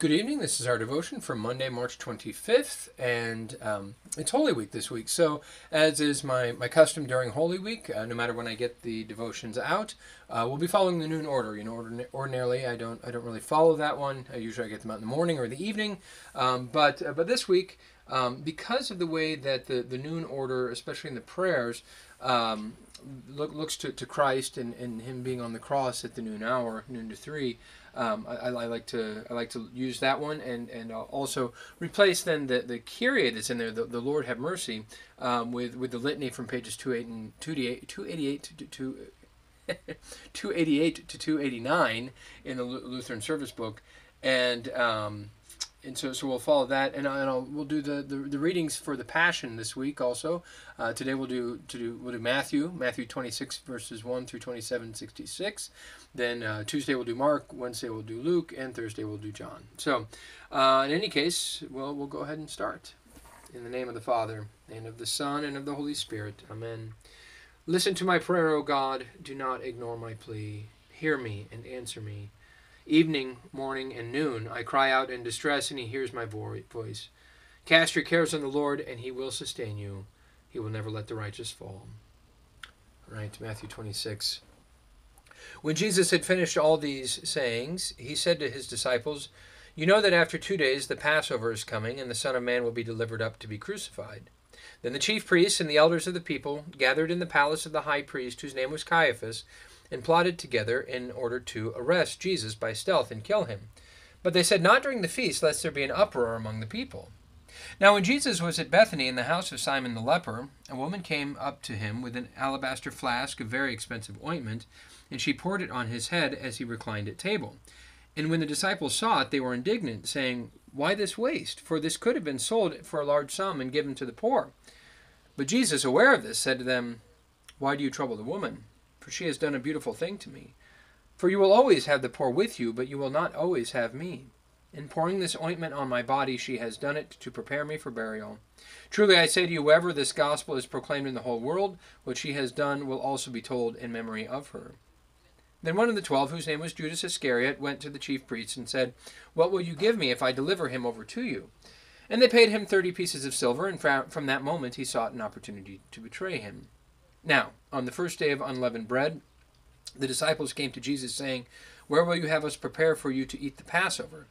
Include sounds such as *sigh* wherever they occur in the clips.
Good evening. This is our devotion for Monday, March 25th, and um, it's Holy Week this week. So, as is my, my custom during Holy Week, uh, no matter when I get the devotions out, uh, we'll be following the noon order. You know, ordin- ordinarily I don't I don't really follow that one. I usually I get them out in the morning or the evening, um, but uh, but this week, um, because of the way that the the noon order, especially in the prayers, um, look, looks to, to Christ and, and Him being on the cross at the noon hour, noon to three um, I, I, like to I like to use that one and and also replace then the the Kyrie that's in there, the, the Lord have mercy, um, with with the litany from pages 28 and 288, 288 to, to 288 to *laughs* 289 in the Lutheran Service Book, and um, and so, so we'll follow that, and, I, and I'll, we'll do the, the, the, readings for the Passion this week also. Uh, today we'll do to do we'll do Matthew, Matthew 26 verses 1 through 27, 66. Then uh, Tuesday we'll do Mark, Wednesday we'll do Luke, and Thursday we'll do John. So, uh, in any case, well, we'll go ahead and start. In the name of the Father, and of the Son, and of the Holy Spirit. Amen. Listen to my prayer, O God. Do not ignore my plea. Hear me and answer me. Evening, morning, and noon I cry out in distress, and he hears my voice. Cast your cares on the Lord, and he will sustain you. He will never let the righteous fall. All right, Matthew 26. When Jesus had finished all these sayings, he said to his disciples, You know that after two days the Passover is coming, and the Son of Man will be delivered up to be crucified. Then the chief priests and the elders of the people gathered in the palace of the high priest, whose name was Caiaphas, and plotted together in order to arrest Jesus by stealth and kill him. But they said, Not during the feast, lest there be an uproar among the people. Now, when Jesus was at Bethany in the house of Simon the leper, a woman came up to him with an alabaster flask of very expensive ointment, and she poured it on his head as he reclined at table. And when the disciples saw it, they were indignant, saying, Why this waste? For this could have been sold for a large sum and given to the poor. But Jesus, aware of this, said to them, Why do you trouble the woman? For she has done a beautiful thing to me. For you will always have the poor with you, but you will not always have me. In pouring this ointment on my body, she has done it to prepare me for burial. Truly I say to you, wherever this gospel is proclaimed in the whole world, what she has done will also be told in memory of her. Then one of the twelve, whose name was Judas Iscariot, went to the chief priests and said, What will you give me if I deliver him over to you? And they paid him thirty pieces of silver, and from that moment he sought an opportunity to betray him. Now, on the first day of unleavened bread, the disciples came to Jesus, saying, Where will you have us prepare for you to eat the Passover?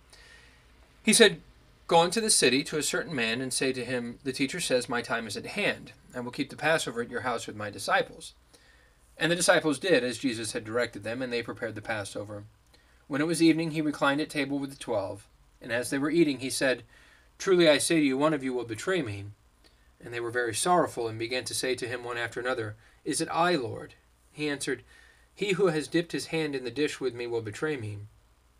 He said, Go into the city to a certain man and say to him, The teacher says, My time is at hand. I will keep the Passover at your house with my disciples. And the disciples did as Jesus had directed them, and they prepared the Passover. When it was evening, he reclined at table with the twelve. And as they were eating, he said, Truly I say to you, one of you will betray me. And they were very sorrowful, and began to say to him one after another, Is it I, Lord? He answered, He who has dipped his hand in the dish with me will betray me.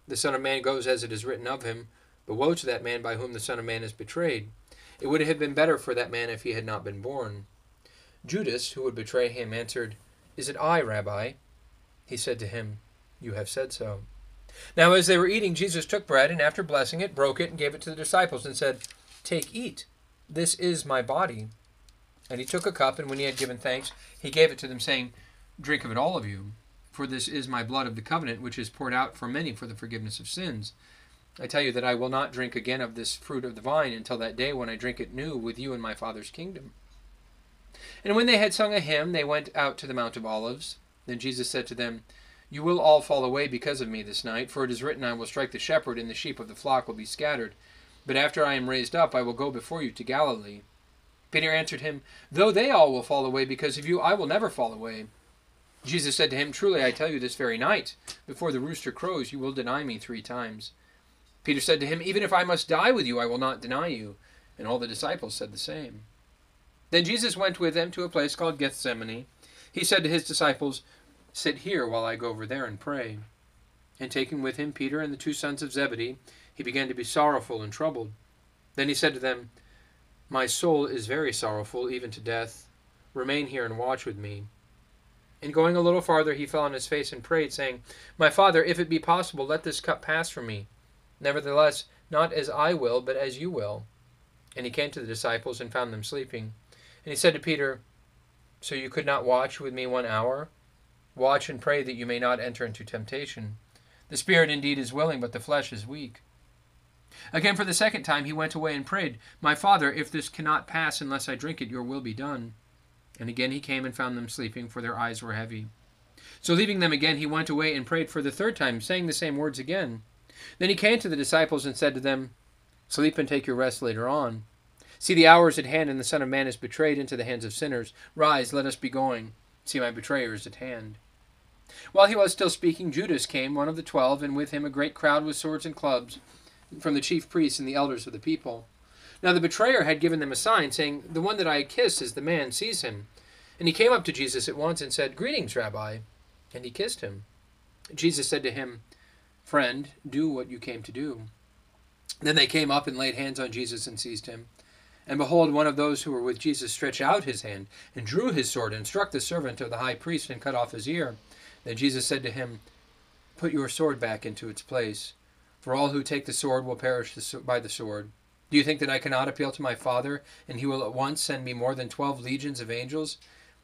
The Son of Man goes as it is written of him, but woe to that man by whom the Son of Man is betrayed. It would have been better for that man if he had not been born. Judas, who would betray him, answered, Is it I, Rabbi? He said to him, You have said so. Now, as they were eating, Jesus took bread, and after blessing it, broke it, and gave it to the disciples, and said, Take, eat. This is my body. And he took a cup, and when he had given thanks, he gave it to them, saying, Drink of it, all of you, for this is my blood of the covenant, which is poured out for many for the forgiveness of sins. I tell you that I will not drink again of this fruit of the vine until that day when I drink it new with you in my Father's kingdom. And when they had sung a hymn, they went out to the Mount of Olives. Then Jesus said to them, You will all fall away because of me this night, for it is written, I will strike the shepherd, and the sheep of the flock will be scattered. But after I am raised up, I will go before you to Galilee. Peter answered him, Though they all will fall away because of you, I will never fall away. Jesus said to him, Truly I tell you, this very night, before the rooster crows, you will deny me three times. Peter said to him, Even if I must die with you, I will not deny you. And all the disciples said the same. Then Jesus went with them to a place called Gethsemane. He said to his disciples, Sit here while I go over there and pray. And taking with him Peter and the two sons of Zebedee, he began to be sorrowful and troubled. Then he said to them, My soul is very sorrowful, even to death. Remain here and watch with me. And going a little farther, he fell on his face and prayed, saying, My father, if it be possible, let this cup pass from me. Nevertheless, not as I will, but as you will. And he came to the disciples and found them sleeping. And he said to Peter, So you could not watch with me one hour? Watch and pray that you may not enter into temptation. The spirit indeed is willing, but the flesh is weak. Again, for the second time, he went away and prayed, My father, if this cannot pass unless I drink it, your will be done. And again he came and found them sleeping, for their eyes were heavy. So leaving them again, he went away and prayed for the third time, saying the same words again. Then he came to the disciples and said to them, Sleep and take your rest later on. See, the hour is at hand, and the Son of Man is betrayed into the hands of sinners. Rise, let us be going. See, my betrayer is at hand. While he was still speaking, Judas came, one of the twelve, and with him a great crowd with swords and clubs from the chief priests and the elders of the people. Now the betrayer had given them a sign, saying, The one that I kiss is the man, seize him. And he came up to Jesus at once and said, Greetings, Rabbi. And he kissed him. Jesus said to him, Friend, do what you came to do. Then they came up and laid hands on Jesus and seized him. And behold, one of those who were with Jesus stretched out his hand and drew his sword and struck the servant of the high priest and cut off his ear. Then Jesus said to him, Put your sword back into its place, for all who take the sword will perish by the sword. Do you think that I cannot appeal to my Father, and he will at once send me more than twelve legions of angels?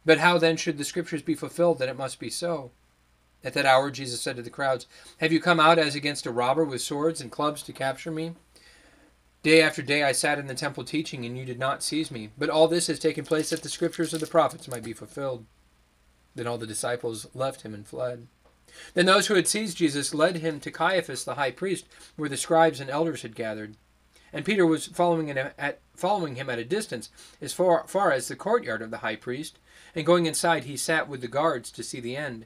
But how then should the scriptures be fulfilled that it must be so? At that hour Jesus said to the crowds, Have you come out as against a robber with swords and clubs to capture me? Day after day I sat in the temple teaching, and you did not seize me. But all this has taken place that the scriptures of the prophets might be fulfilled. Then all the disciples left him and fled. Then those who had seized Jesus led him to Caiaphas the high priest, where the scribes and elders had gathered. And Peter was following, at, following him at a distance, as far, far as the courtyard of the high priest, and going inside he sat with the guards to see the end.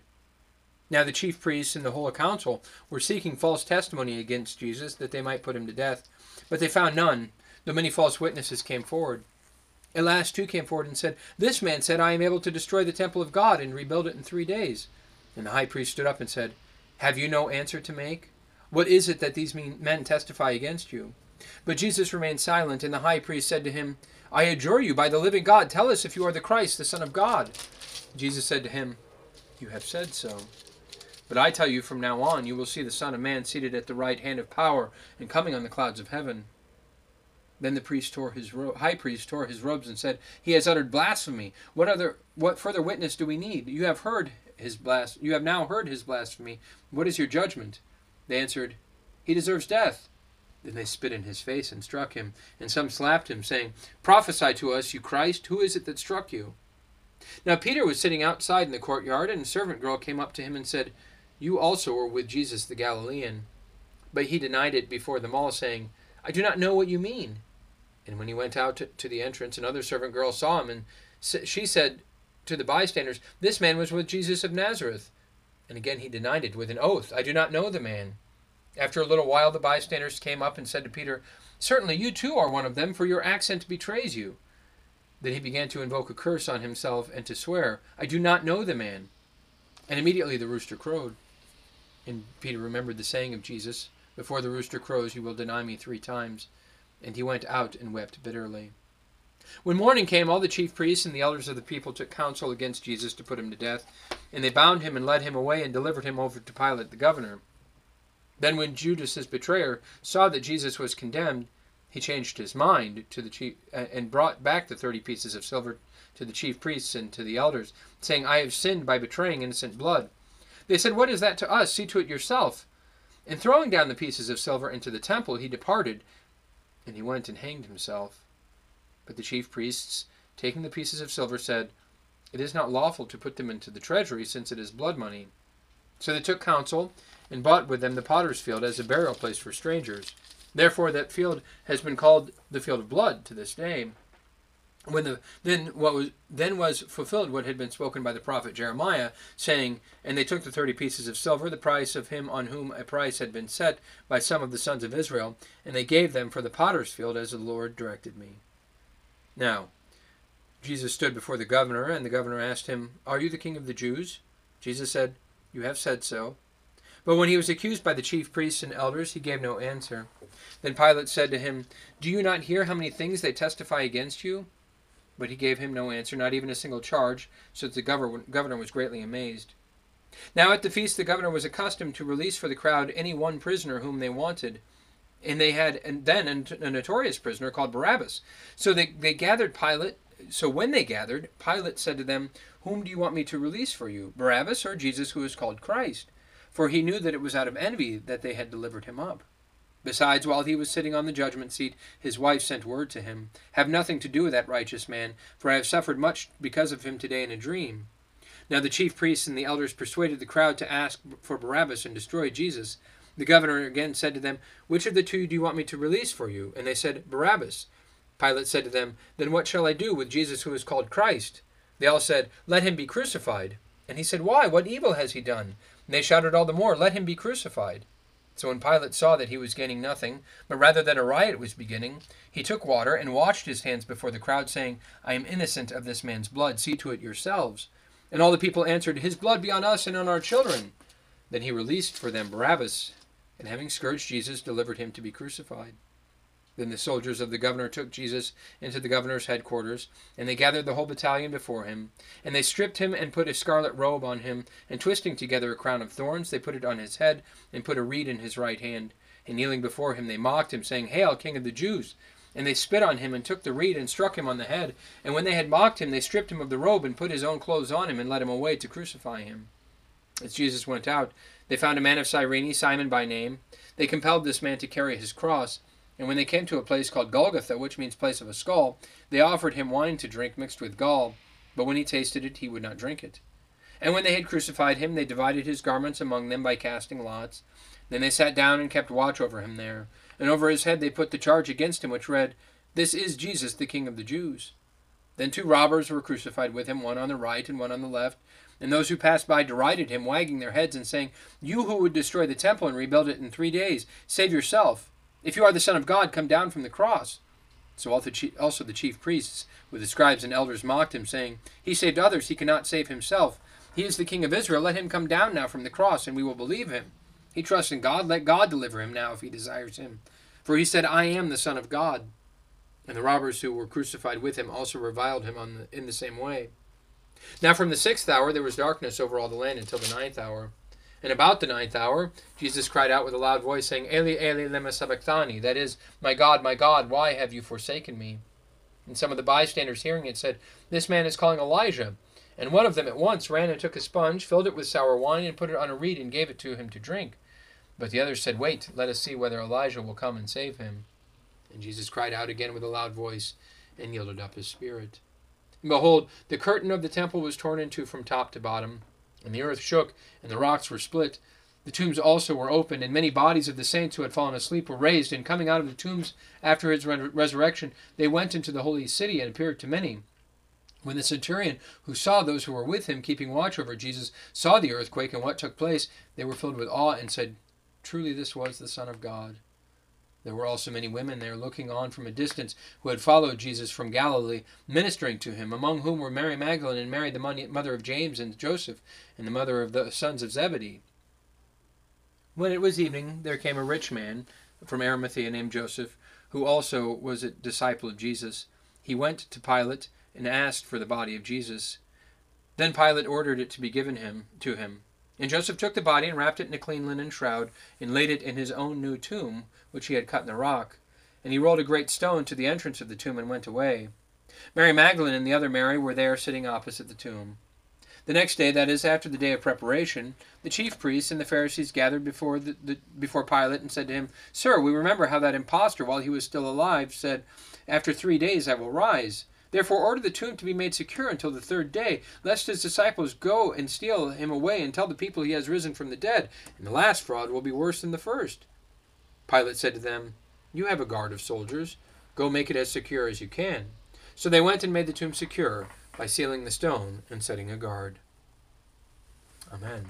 Now the chief priests and the whole council were seeking false testimony against Jesus, that they might put him to death. But they found none, though many false witnesses came forward. At last two came forward and said, This man said, I am able to destroy the temple of God and rebuild it in three days. And the high priest stood up and said, Have you no answer to make? What is it that these men testify against you? But Jesus remained silent, and the high priest said to him, I adjure you, by the living God, tell us if you are the Christ, the Son of God. Jesus said to him, You have said so. But I tell you, from now on you will see the Son of Man seated at the right hand of power and coming on the clouds of heaven. Then the priest tore his ro- high priest tore his robes and said, "He has uttered blasphemy. What other what further witness do we need? You have heard his blas- You have now heard his blasphemy. What is your judgment?" They answered, "He deserves death." Then they spit in his face and struck him, and some slapped him, saying, "Prophesy to us, you Christ. Who is it that struck you?" Now Peter was sitting outside in the courtyard, and a servant girl came up to him and said, you also were with Jesus the Galilean. But he denied it before them all, saying, I do not know what you mean. And when he went out to, to the entrance, another servant girl saw him, and she said to the bystanders, This man was with Jesus of Nazareth. And again he denied it with an oath, I do not know the man. After a little while, the bystanders came up and said to Peter, Certainly you too are one of them, for your accent betrays you. Then he began to invoke a curse on himself and to swear, I do not know the man. And immediately the rooster crowed. And Peter remembered the saying of Jesus, Before the rooster crows, you will deny me three times. And he went out and wept bitterly. When morning came, all the chief priests and the elders of the people took counsel against Jesus to put him to death. And they bound him and led him away and delivered him over to Pilate the governor. Then, when Judas his betrayer saw that Jesus was condemned, he changed his mind to the chief uh, and brought back the thirty pieces of silver to the chief priests and to the elders, saying, I have sinned by betraying innocent blood. They said, What is that to us? See to it yourself. And throwing down the pieces of silver into the temple, he departed, and he went and hanged himself. But the chief priests, taking the pieces of silver, said, It is not lawful to put them into the treasury, since it is blood money. So they took counsel, and bought with them the potter's field as a burial place for strangers. Therefore that field has been called the field of blood to this day when the then what was then was fulfilled what had been spoken by the prophet Jeremiah, saying, And they took the thirty pieces of silver, the price of him on whom a price had been set by some of the sons of Israel, and they gave them for the potter's field as the Lord directed me. Now, Jesus stood before the governor, and the governor asked him, Are you the king of the Jews? Jesus said, You have said so. But when he was accused by the chief priests and elders, he gave no answer. Then Pilate said to him, Do you not hear how many things they testify against you? But he gave him no answer, not even a single charge, so that the governor was greatly amazed. Now at the feast the governor was accustomed to release for the crowd any one prisoner whom they wanted. And they had and then a notorious prisoner called Barabbas. So they, they gathered Pilate. So when they gathered, Pilate said to them, Whom do you want me to release for you, Barabbas or Jesus who is called Christ? For he knew that it was out of envy that they had delivered him up. Besides, while he was sitting on the judgment seat, his wife sent word to him, Have nothing to do with that righteous man, for I have suffered much because of him today in a dream. Now the chief priests and the elders persuaded the crowd to ask for Barabbas and destroy Jesus. The governor again said to them, Which of the two do you want me to release for you? And they said, Barabbas. Pilate said to them, Then what shall I do with Jesus who is called Christ? They all said, Let him be crucified. And he said, Why? What evil has he done? And they shouted all the more, Let him be crucified. So when Pilate saw that he was gaining nothing, but rather that a riot was beginning, he took water and washed his hands before the crowd, saying, I am innocent of this man's blood. See to it yourselves. And all the people answered, His blood be on us and on our children. Then he released for them Barabbas, and having scourged Jesus, delivered him to be crucified. Then the soldiers of the governor took Jesus into the governor's headquarters, and they gathered the whole battalion before him. And they stripped him and put a scarlet robe on him, and twisting together a crown of thorns, they put it on his head, and put a reed in his right hand. And kneeling before him, they mocked him, saying, Hail, King of the Jews! And they spit on him, and took the reed, and struck him on the head. And when they had mocked him, they stripped him of the robe, and put his own clothes on him, and led him away to crucify him. As Jesus went out, they found a man of Cyrene, Simon by name. They compelled this man to carry his cross. And when they came to a place called Golgotha, which means place of a skull, they offered him wine to drink mixed with gall. But when he tasted it, he would not drink it. And when they had crucified him, they divided his garments among them by casting lots. Then they sat down and kept watch over him there. And over his head they put the charge against him, which read, This is Jesus, the King of the Jews. Then two robbers were crucified with him, one on the right and one on the left. And those who passed by derided him, wagging their heads and saying, You who would destroy the temple and rebuild it in three days, save yourself. If you are the Son of God, come down from the cross. So also the chief priests with the scribes and elders mocked him, saying, He saved others, he cannot save himself. He is the King of Israel. Let him come down now from the cross, and we will believe him. He trusts in God. Let God deliver him now if he desires him. For he said, I am the Son of God. And the robbers who were crucified with him also reviled him the, in the same way. Now from the sixth hour there was darkness over all the land until the ninth hour. And about the ninth hour, Jesus cried out with a loud voice, saying, Eli, Eli, lema sabachthani, that is, My God, my God, why have you forsaken me? And some of the bystanders hearing it said, This man is calling Elijah. And one of them at once ran and took a sponge, filled it with sour wine, and put it on a reed, and gave it to him to drink. But the others said, Wait, let us see whether Elijah will come and save him. And Jesus cried out again with a loud voice, and yielded up his spirit. And behold, the curtain of the temple was torn in two from top to bottom and the earth shook, and the rocks were split. The tombs also were opened, and many bodies of the saints who had fallen asleep were raised. And coming out of the tombs after his resurrection, they went into the holy city and appeared to many. When the centurion, who saw those who were with him keeping watch over Jesus, saw the earthquake and what took place, they were filled with awe and said, Truly this was the Son of God. There were also many women there looking on from a distance who had followed Jesus from Galilee, ministering to him, among whom were Mary Magdalene and Mary, the mother of James and Joseph, and the mother of the sons of Zebedee. When it was evening, there came a rich man from Arimathea named Joseph, who also was a disciple of Jesus. He went to Pilate and asked for the body of Jesus. Then Pilate ordered it to be given him to him. And Joseph took the body and wrapped it in a clean linen shroud, and laid it in his own new tomb, which he had cut in the rock. And he rolled a great stone to the entrance of the tomb and went away. Mary Magdalene and the other Mary were there sitting opposite the tomb. The next day, that is, after the day of preparation, the chief priests and the Pharisees gathered before, the, the, before Pilate and said to him, Sir, we remember how that impostor, while he was still alive, said, After three days I will rise. Therefore order the tomb to be made secure until the third day, lest his disciples go and steal him away and tell the people he has risen from the dead, and the last fraud will be worse than the first. Pilate said to them, You have a guard of soldiers. Go make it as secure as you can. So they went and made the tomb secure by sealing the stone and setting a guard. Amen.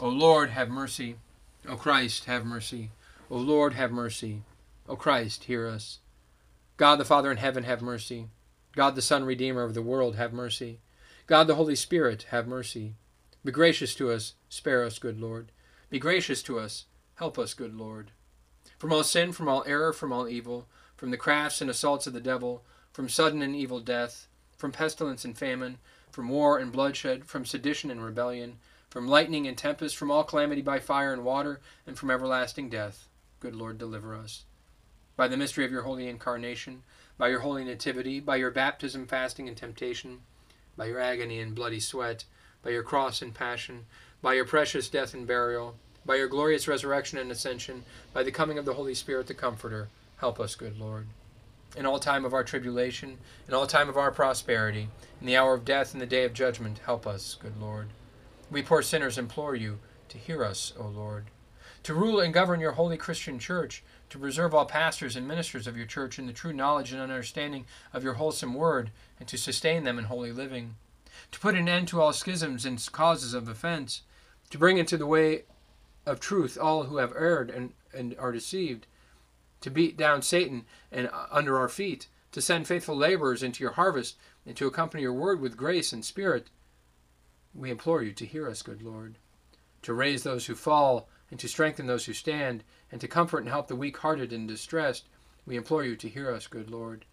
O Lord, have mercy. O Christ, have mercy. O Lord, have mercy. O Christ, hear us. God the Father in heaven, have mercy. God the Son, Redeemer of the world, have mercy. God the Holy Spirit, have mercy. Be gracious to us, spare us, good Lord. Be gracious to us, help us, good Lord. From all sin, from all error, from all evil, from the crafts and assaults of the devil, from sudden and evil death, from pestilence and famine, from war and bloodshed, from sedition and rebellion, from lightning and tempest, from all calamity by fire and water, and from everlasting death. Good Lord, deliver us. By the mystery of your holy incarnation, by your holy nativity, by your baptism, fasting, and temptation, by your agony and bloody sweat, by your cross and passion, by your precious death and burial, by your glorious resurrection and ascension, by the coming of the Holy Spirit the Comforter, help us, good Lord. In all time of our tribulation, in all time of our prosperity, in the hour of death and the day of judgment, help us, good Lord. We poor sinners implore you to hear us, O Lord. To rule and govern your holy Christian church, to preserve all pastors and ministers of your church in the true knowledge and understanding of your wholesome word, and to sustain them in holy living. To put an end to all schisms and causes of offense, to bring into the way of truth all who have erred and, and are deceived, to beat down Satan and uh, under our feet, to send faithful laborers into your harvest, and to accompany your word with grace and spirit. We implore you to hear us, good Lord, to raise those who fall, and to strengthen those who stand, and to comfort and help the weak hearted and distressed. We implore you to hear us, good Lord,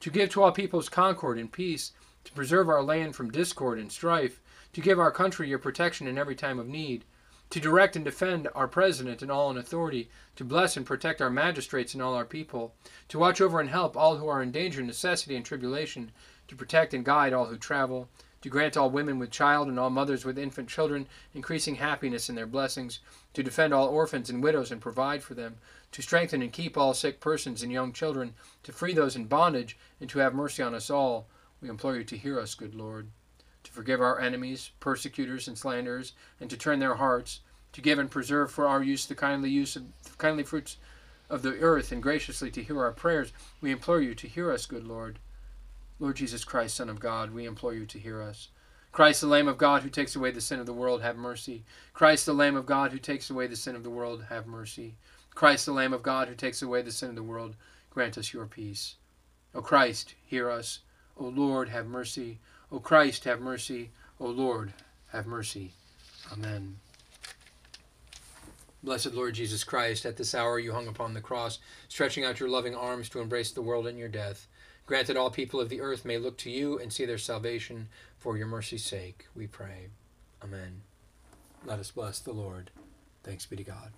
to give to all peoples concord and peace, to preserve our land from discord and strife, to give our country your protection in every time of need to direct and defend our president and all in authority, to bless and protect our magistrates and all our people, to watch over and help all who are in danger, necessity, and tribulation, to protect and guide all who travel, to grant all women with child and all mothers with infant children increasing happiness in their blessings, to defend all orphans and widows and provide for them, to strengthen and keep all sick persons and young children, to free those in bondage, and to have mercy on us all. We implore you to hear us, good Lord to forgive our enemies, persecutors, and slanderers, and to turn their hearts, to give and preserve for our use the kindly use of kindly fruits of the earth, and graciously to hear our prayers. We implore you to hear us, good Lord. Lord Jesus Christ, Son of God, we implore you to hear us. Christ, the Lamb of God who takes away the sin of the world, have mercy. Christ, the Lamb of God who takes away the sin of the world, have mercy. Christ, the Lamb of God who takes away the sin of the world, grant us your peace. O Christ, hear us. O Lord, have mercy. O Christ, have mercy. O Lord, have mercy. Amen. Blessed Lord Jesus Christ, at this hour you hung upon the cross, stretching out your loving arms to embrace the world in your death. Grant that all people of the earth may look to you and see their salvation for your mercy's sake, we pray. Amen. Let us bless the Lord. Thanks be to God.